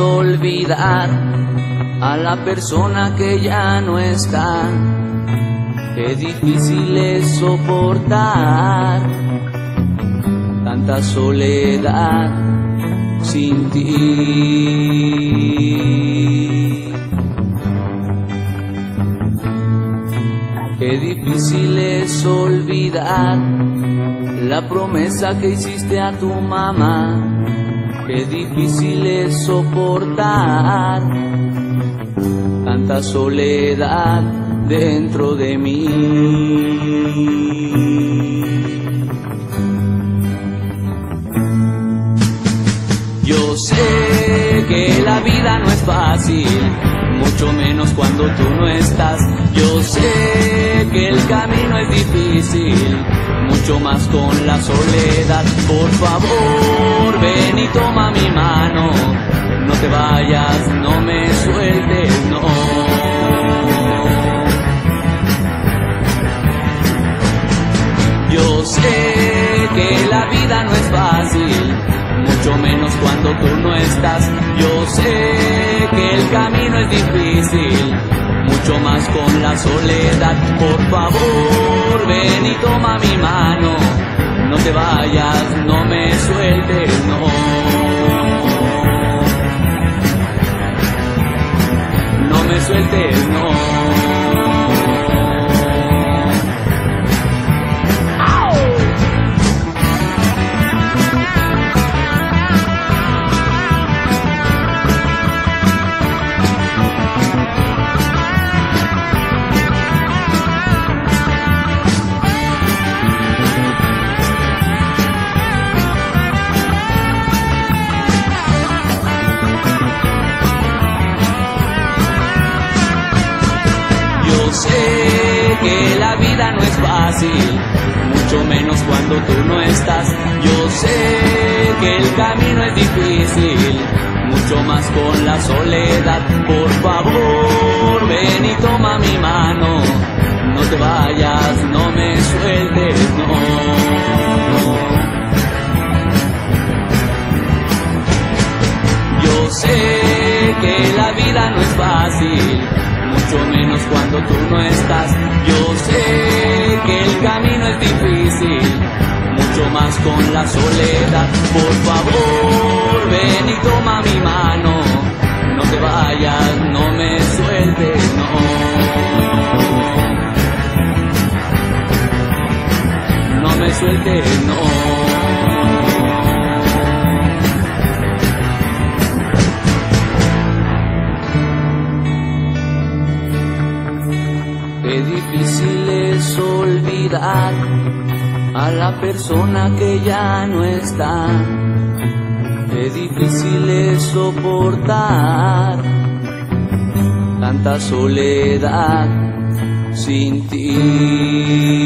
olvidar a la persona que ya no está. Qué difícil es soportar tanta soledad sin ti. Qué difícil es olvidar la promesa que hiciste a tu mamá. Qué difícil es soportar tanta soledad dentro de mí. Yo sé que la vida no es fácil, mucho menos cuando tú no estás. Yo sé que el camino es difícil, mucho más con la soledad. Por favor, ven y toma mi mano, no te vayas, no me sueltes, no. Yo sé que la vida no es fácil, menos cuando tú no estás. Yo sé que el camino es difícil, mucho más con la soledad. Por favor, ven y toma mi mano, no te vayas, no me sueltes, que la vida no es fácil, mucho menos cuando tú no estás. Yo sé que el camino es difícil, mucho más con la soledad. Por favor, ven y toma mi mano, no te vayas, no me sueltes, no. Yo sé que la vida no es fácil, mucho menos cuando tú no estás. Yo sé que el camino es difícil, mucho más con la soledad. Por favor, ven y toma mi mano, no te vayas, no me sueltes, no. No me sueltes, no. difícil es olvidar a la persona que ya no está. Qué difícil es soportar tanta soledad sin ti.